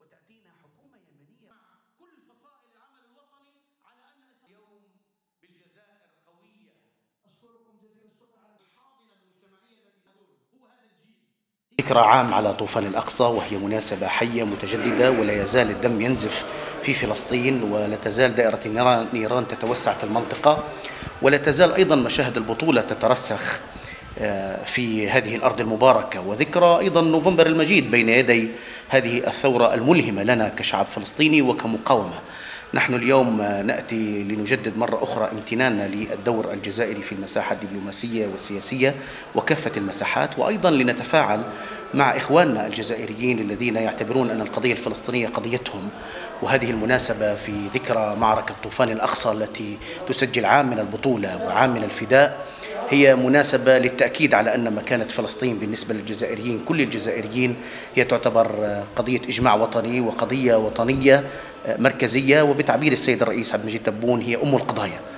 وتأتينا حكومة يمنية. مع كل فصائل العمل الوطني على أن اليوم بالجزائر قوية. أشكركم جزيل الشكر على الحاضنة المجتمعية التي تدور. هو هذا الجيل. ذكرى عام على طوفان الأقصى وهي مناسبة حية متجددة ولا يزال الدم ينزف في فلسطين ولا تزال دائرة نيران تتوسع في المنطقة ولا تزال أيضا مشاهد البطولة تترسخ. في هذه الأرض المباركة. وذكرى أيضا نوفمبر المجيد بين يدي هذه الثورة الملهمة لنا كشعب فلسطيني وكمقاومة. نحن اليوم نأتي لنجدد مرة أخرى امتناننا للدور الجزائري في المساحة الدبلوماسية والسياسية وكافة المساحات وأيضا لنتفاعل مع إخواننا الجزائريين الذين يعتبرون أن القضية الفلسطينية قضيتهم. وهذه المناسبة في ذكرى معركة طوفان الأقصى التي تسجل عام من البطولة وعام من الفداء. هي مناسبة للتأكيد على أن مكانة فلسطين بالنسبة للجزائريين كل الجزائريين هي تعتبر قضية إجماع وطني وقضية وطنية مركزية. وبتعبير السيد الرئيس عبد المجيد تبون هي أم القضايا.